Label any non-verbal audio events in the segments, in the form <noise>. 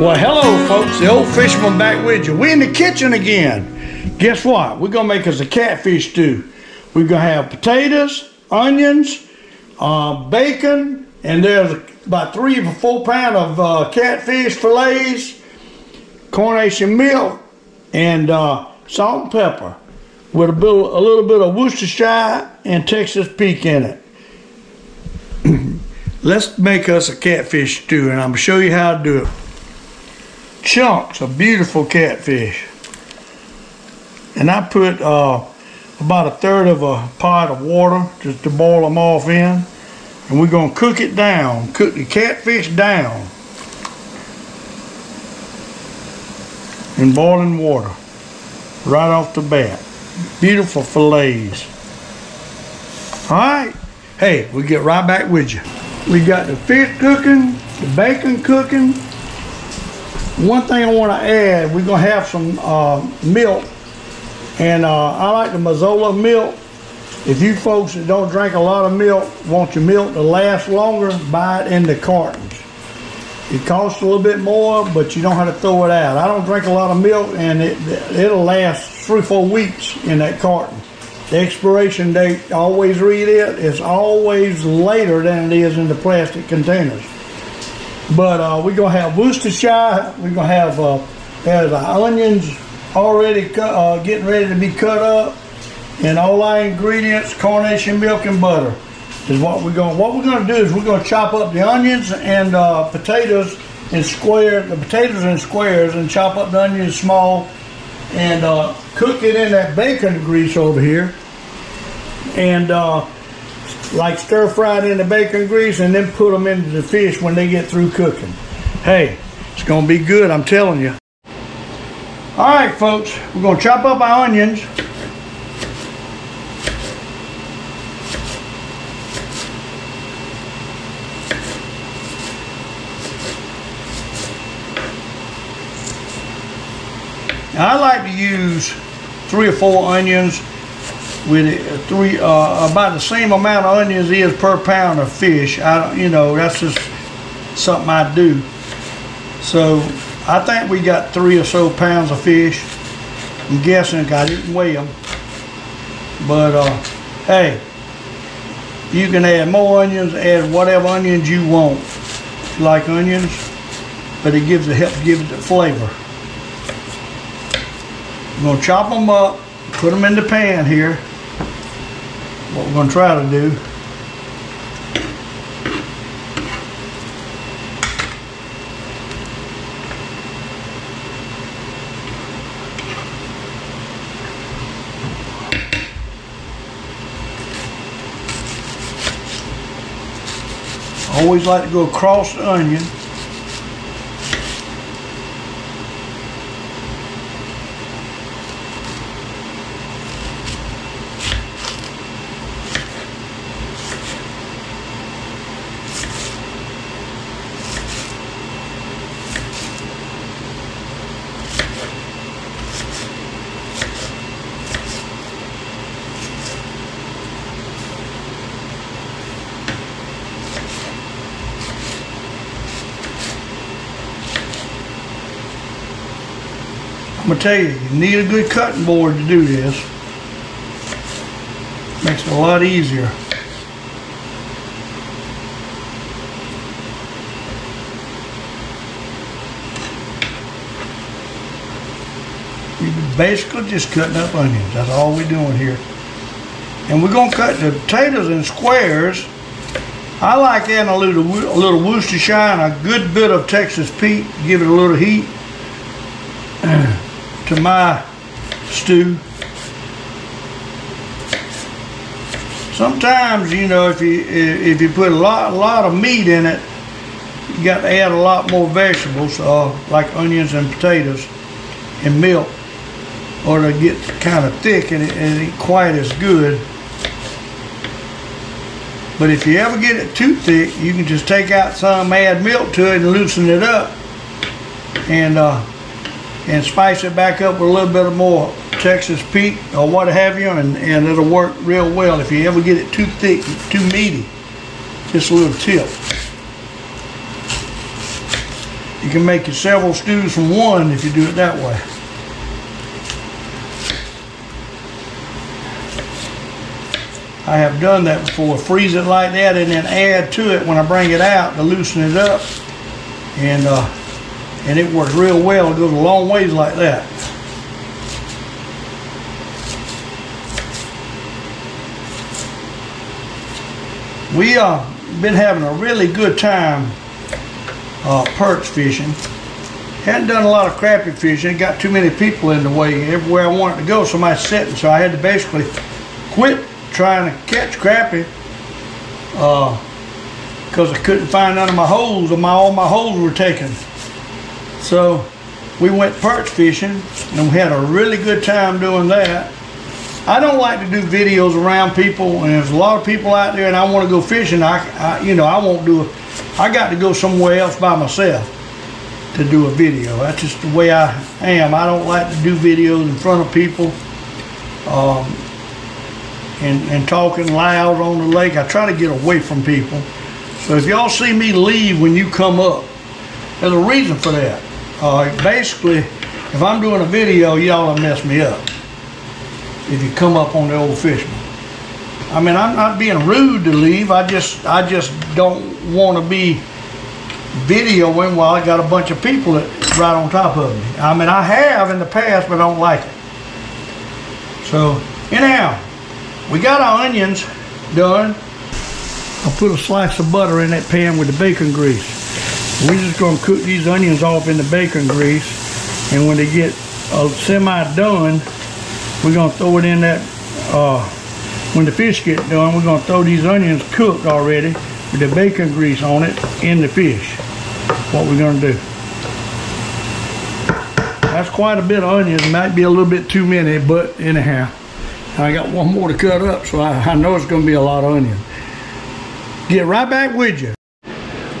Well, hello, folks. The old fisherman back with you. We in the kitchen again. Guess what? We're gonna make us a catfish stew. We're gonna have potatoes, onions, uh, bacon, and there's about three or four pound of uh, catfish fillets, carnation milk, and uh, salt and pepper, with a, bit, a little bit of Worcestershire and Texas Pete in it. <clears throat> Let's make us a catfish stew, and I'm gonna show you how to do it chunks of beautiful catfish. And I put uh, about a third of a pot of water just to boil them off in. And we're going to cook it down, cook the catfish down in boiling water right off the bat. Beautiful fillets. All right. Hey, we get right back with you. We got the fish cooking, the bacon cooking, one thing I want to add, we're going to have some uh, milk. And uh, I like the Mazola milk. If you folks that don't drink a lot of milk, want your milk to last longer, buy it in the cartons. It costs a little bit more, but you don't have to throw it out. I don't drink a lot of milk, and it, it'll last three, four weeks in that carton. The expiration date, always read it, it's always later than it is in the plastic containers. But uh, we're gonna have Worcestershire. We're gonna have uh, there's uh, onions already uh, getting ready to be cut up, and all our ingredients: carnation milk and butter is what we're going. What we're gonna do is we're gonna chop up the onions and uh, potatoes in square, the potatoes in squares, and chop up the onions small, and uh, cook it in that bacon grease over here, and uh, like stir fried in the bacon grease and then put them into the fish when they get through cooking. Hey, it's gonna be good, I'm telling you. All right, folks, we're gonna chop up our onions. I like to use three or four onions with three uh, about the same amount of onions is per pound of fish. I don't, you know, that's just something I do. So I think we got three or so pounds of fish. I'm guessing I didn't weigh them, but uh, hey, you can add more onions, add whatever onions you want. If you like onions, but it gives it help give it the flavor. I'm gonna chop them up, put them in the pan here what we're going to try to do. Always like to go across the onion I'm gonna tell you, you need a good cutting board to do this. Makes it a lot easier. You're basically just cutting up onions. That's all we're doing here. And we're gonna cut the potatoes in squares. I like adding a little, a little Worcestershire and a good bit of Texas Pete, give it a little heat <clears throat> to my stew. Sometimes, you know, if you if you put a lot a lot of meat in it, you got to add a lot more vegetables, uh, like onions and potatoes, and milk, or to get kind of thick and it, and it ain't quite as good. But if you ever get it too thick, you can just take out some, add milk to it, and loosen it up, and uh, and spice it back up with a little bit of more Texas Pete or what have you, and, and it'll work real well. If you ever get it too thick, too meaty, just a little tip. You can make several stews from one if you do it that way. I have done that before. Freeze it like that and then add to it when I bring it out to loosen it up. And uh, and it works real well. It goes a long ways like that. We uh been having a really good time uh, perch fishing. Hadn't done a lot of crappie fishing. Got too many people in the way. Everywhere I wanted to go, somebody's sitting. So I had to basically quit trying to catch crappie because uh, I couldn't find none of my holes. My all my holes were taken. So we went perch fishing and we had a really good time doing that. I don't like to do videos around people, and there's a lot of people out there, and I want to go fishing. I, I, you know, I won't do it. I got to go somewhere else by myself to do a video. That's just the way I am. I don't like to do videos in front of people um, and, and talking loud on the lake. I try to get away from people. So if y'all see me leave when you come up, there's a reason for that. Uh, basically, if I'm doing a video, y'all have messed me up if you come up on the old fisherman. I mean, I'm not being rude to leave. I just, I just don't want to be videoing while I got a bunch of people that right on top of me. I mean, I have in the past, but I don't like it. So, anyhow, we got our onions done. I'll put a slice of butter in that pan with the bacon grease. We're just gonna cook these onions off in the bacon grease, and when they get uh, semi-done, we're gonna throw it in that, uh, when the fish get done, we're gonna throw these onions cooked already with the bacon grease on it in the fish. What we're gonna do. That's quite a bit of onions, might be a little bit too many, but anyhow. I got one more to cut up, so I, I know it's gonna be a lot of onion. Get right back with you.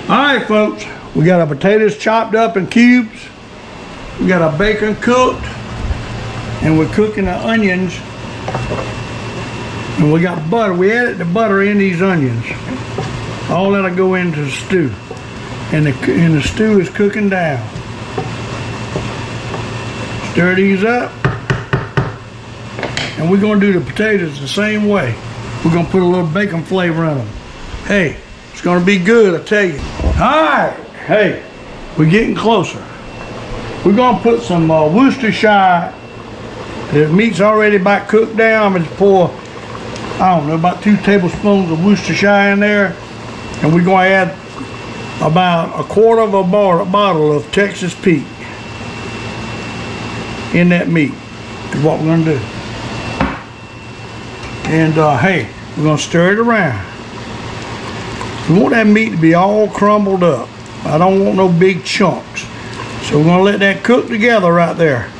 All right, folks, we got our potatoes chopped up in cubes. We got our bacon cooked. And we're cooking the onions. And we got butter. We added the butter in these onions. All that'll go into the stew. And the, and the stew is cooking down. Stir these up. And we're going to do the potatoes the same way. We're going to put a little bacon flavor in them hey it's going to be good I tell you. All right hey we're getting closer we're going to put some uh, Worcestershire the meat's already about cooked down. I'm going to pour, I don't know, about two tablespoons of Worcestershire in there. And we're going to add about a quarter of a bottle of Texas Pete in that meat is what we're going to do. And uh, hey, we're going to stir it around. We want that meat to be all crumbled up. I don't want no big chunks. So we're to let that cook together right there.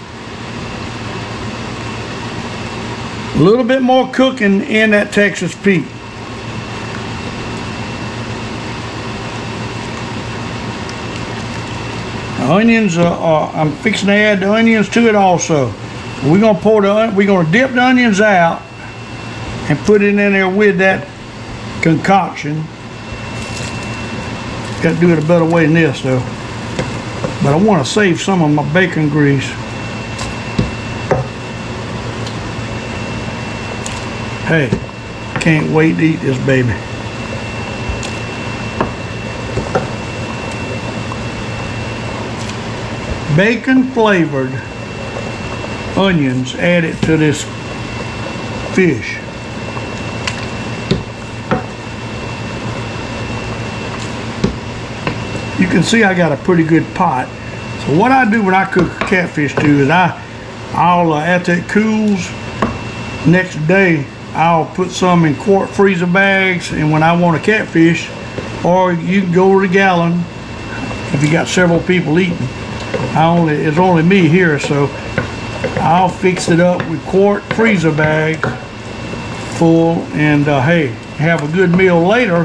A little bit more cooking in that Texas Pete. Onions are, are, I'm fixing to add the onions to it also. We're gonna pour the we're gonna dip the onions out and put it in there with that concoction. Got to do it a better way than this though. But I want to save some of my bacon grease. Hey, can't wait to eat this baby. Bacon flavored onions added to this fish. You can see I got a pretty good pot. So what I do when I cook catfish too is I, I'll, uh, after it cools, next day I'll put some in quart freezer bags and when I want a catfish or you can go to the gallon if you got several people eating. I only it's only me here so I'll fix it up with quart freezer bags full and uh, hey have a good meal later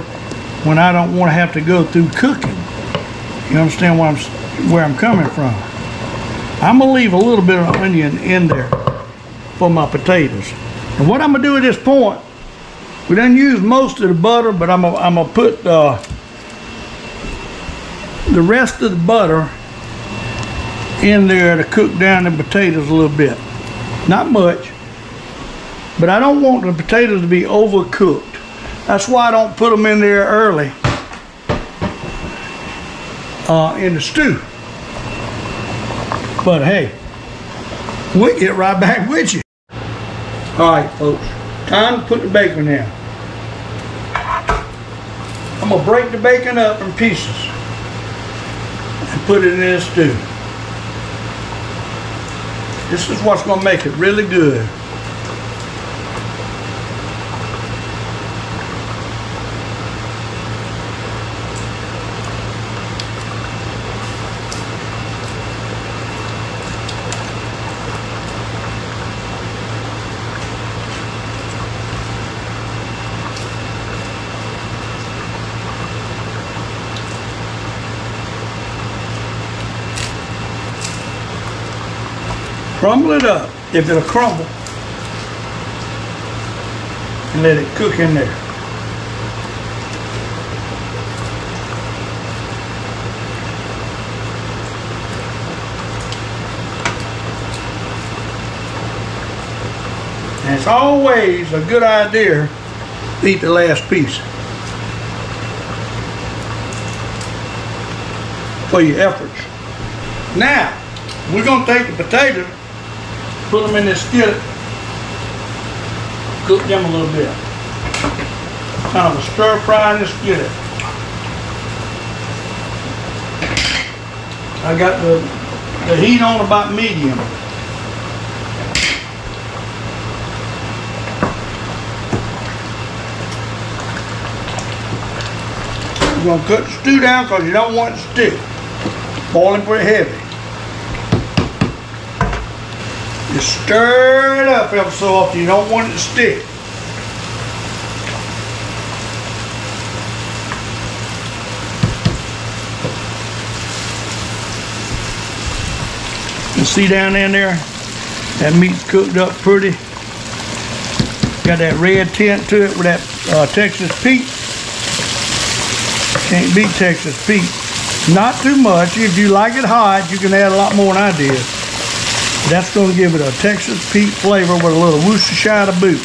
when I don't want to have to go through cooking. You understand what I'm where I'm coming from? I'm gonna leave a little bit of onion in there for my potatoes. And what I'm gonna do at this point, we didn't use most of the butter, but I'm gonna, I'm gonna put uh, the rest of the butter in there to cook down the potatoes a little bit. Not much, but I don't want the potatoes to be overcooked. That's why I don't put them in there early uh, in the stew. But hey, we'll get right back with you. All right, folks, time to put the bacon in. I'm gonna break the bacon up in pieces and put it in this stew. This is what's gonna make it really good. Crumble it up if it'll crumble. And let it cook in there. And it's always a good idea to eat the last piece. For your efforts. Now, we're gonna take the potatoes put them in this skillet, cook them a little bit. Kind of a stir fry in the skillet. I got the, the heat on about medium. You're gonna cut the stew down because you don't want it to stick. Boiling pretty heavy. Just stir it up ever so often. You don't want it to stick. You see down in there, that meat's cooked up pretty. Got that red tint to it with that uh, Texas Pete. Can't beat Texas Pete. Not too much. If you like it hot, you can add a lot more than I did. That's going to give it a Texas Pete flavor with a little Worcestershire to boot.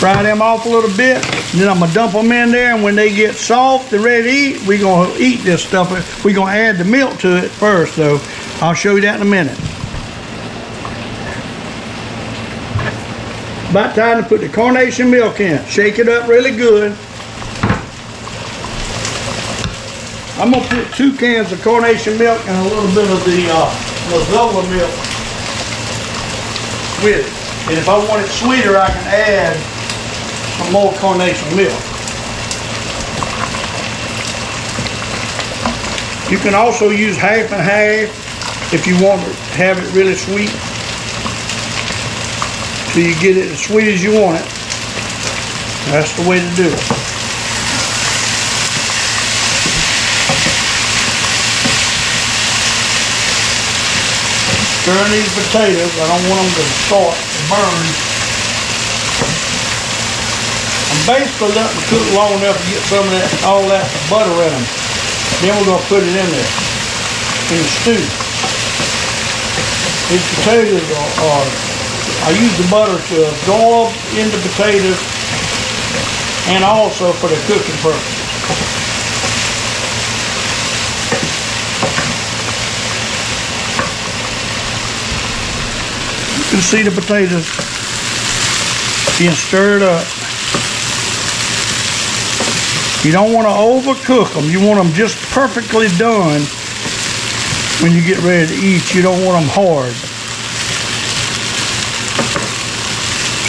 Fry them off a little bit, then I'm gonna dump them in there, and when they get soft and ready to eat, we're gonna eat this stuff. We're gonna add the milk to it first, though. I'll show you that in a minute. About time to put the carnation milk in. Shake it up really good. I'm gonna put two cans of carnation milk and a little bit of the uh, milk with it. And if I want it sweeter, I can add some more carnation milk. You can also use half and half if you want to have it really sweet so you get it as sweet as you want it. That's the way to do it. Stirring these potatoes, I don't want them to start to burn. I'm basically letting them cook long enough to get some of that, all that butter in them. Then we're gonna put it in there, in the stew. These potatoes are, are I use the butter to absorb into the potatoes and also for the cooking purposes. You can see the potatoes being stirred up. You don't want to overcook them. You want them just perfectly done when you get ready to eat. You don't want them hard.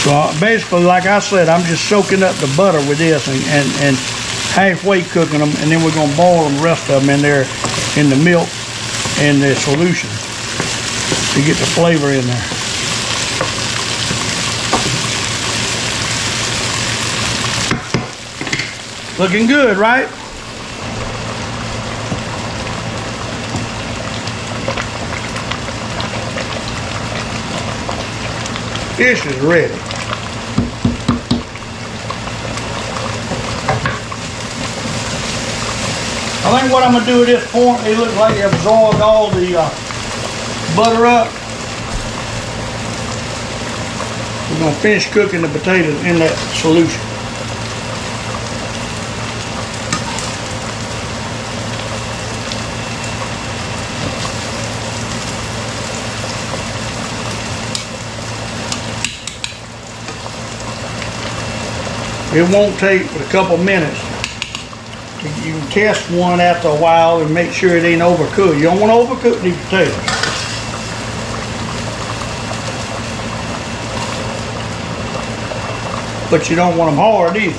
So basically, like I said, I'm just soaking up the butter with this and, and, and halfway cooking them, and then we're going to boil the rest of them in there in the milk and the solution to get the flavor in there. Looking good, right? This is ready. I think what I'm gonna do at this point, it looks like it absorbed all the uh, butter up. We're gonna finish cooking the potatoes in that solution. It won't take but a couple minutes. You can test one after a while and make sure it ain't overcooked. You don't want to overcook these potatoes. But you don't want them hard either.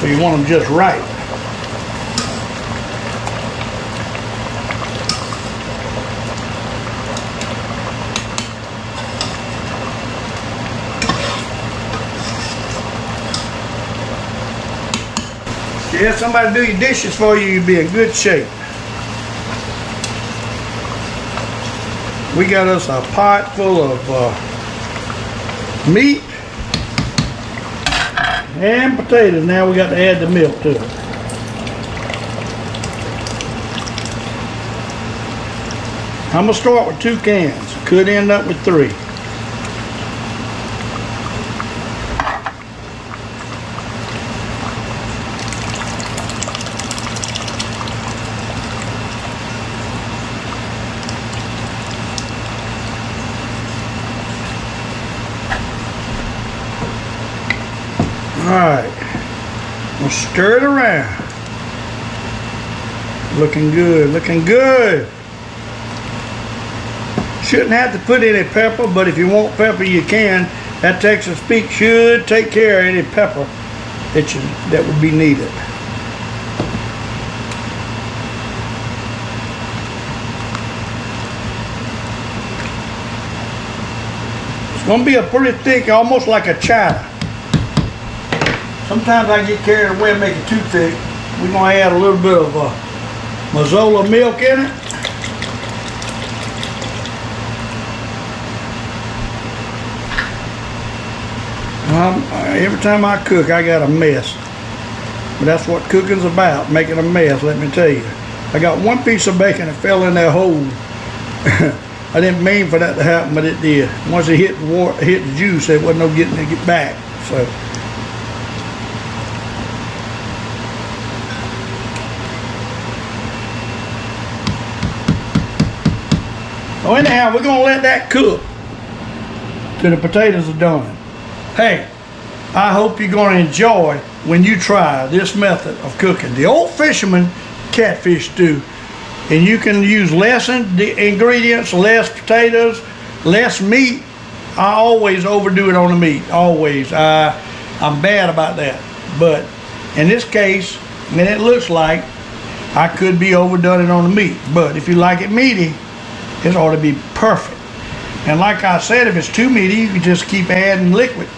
So you want them just right. If you have somebody do your dishes for you, you'd be in good shape. We got us a pot full of uh, meat and potatoes. Now we got to add the milk to it. I'm gonna start with two cans. Could end up with three. Alright. We'll stir it around. Looking good, looking good. Shouldn't have to put any pepper, but if you want pepper, you can. That Texas Pete should take care of any pepper that, you, that would be needed. It's to be a pretty thick, almost like a chowder. Sometimes I get carried away and make it too thick. We're to add a little bit of uh, Mazola milk in it. Um, every time I cook, I got a mess. But that's what cooking's about, making a mess, let me tell you. I got one piece of bacon that fell in that hole. <laughs> I didn't mean for that to happen, but it did. Once it hit hit the juice, there wasn't no getting it get back. So So anyhow, we're gonna let that cook till the potatoes are done. Hey, I hope you're gonna enjoy when you try this method of cooking. The old fisherman catfish stew. And you can use less in ingredients, less potatoes, less meat. I always overdo it on the meat, always. I, I'm bad about that. But in this case, and it looks like I could be overdone it on the meat. But if you like it meaty, it ought to be perfect. And like I said, if it's too meaty, you can just keep adding liquid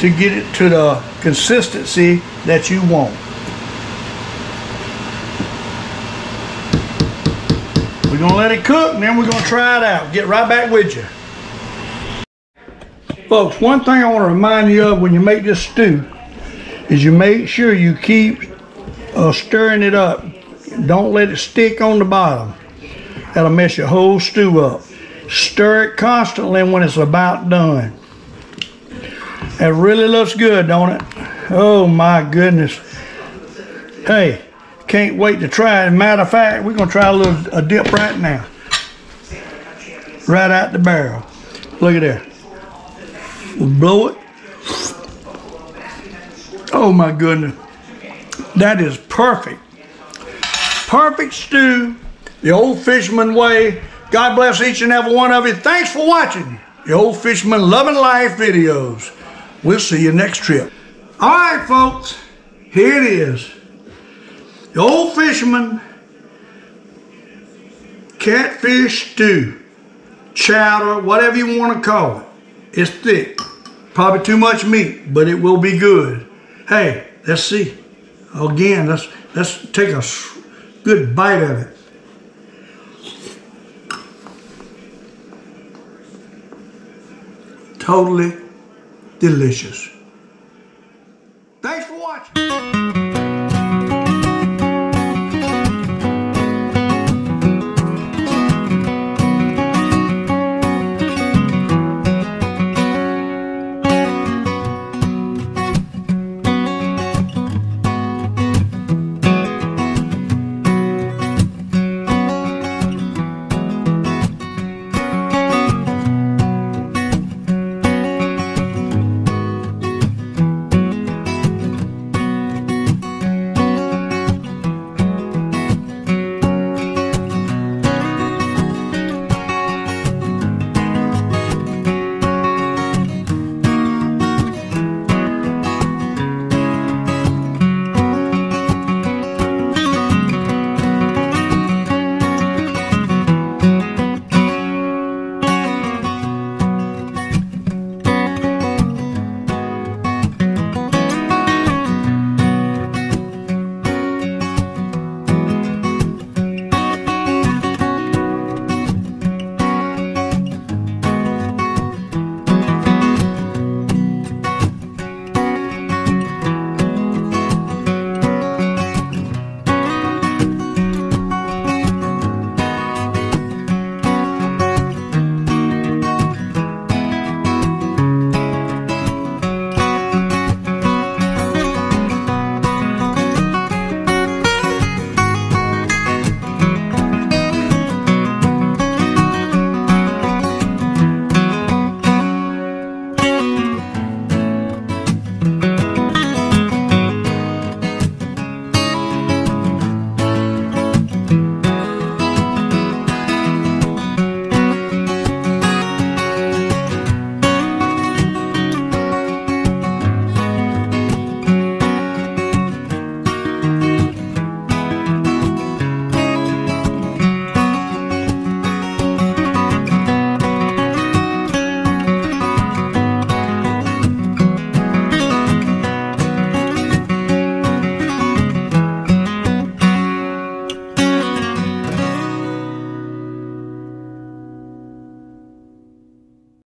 to get it to the consistency that you want. We're gonna let it cook and then we're gonna try it out. Get right back with you. Folks, one thing I want to remind you of when you make this stew is you make sure you keep uh, stirring it up. Don't let it stick on the bottom. That'll mess your whole stew up. Stir it constantly when it's about done. It really looks good, don't it? Oh my goodness. Hey, can't wait to try it. Matter of fact, we're gonna try a little a dip right now. Right out the barrel. Look at. We'll blow it. Oh my goodness. That is perfect. Perfect stew the Old Fisherman Way. God bless each and every one of you. Thanks for watching the Old Fisherman Loving Life videos. We'll see you next trip. All right, folks, here it is. The Old Fisherman Catfish Stew, chowder, whatever you want to call it. It's thick. Probably too much meat, but it will be good. Hey, let's see. Again, let's, let's take a good bite of it. Totally delicious. Thanks for watching.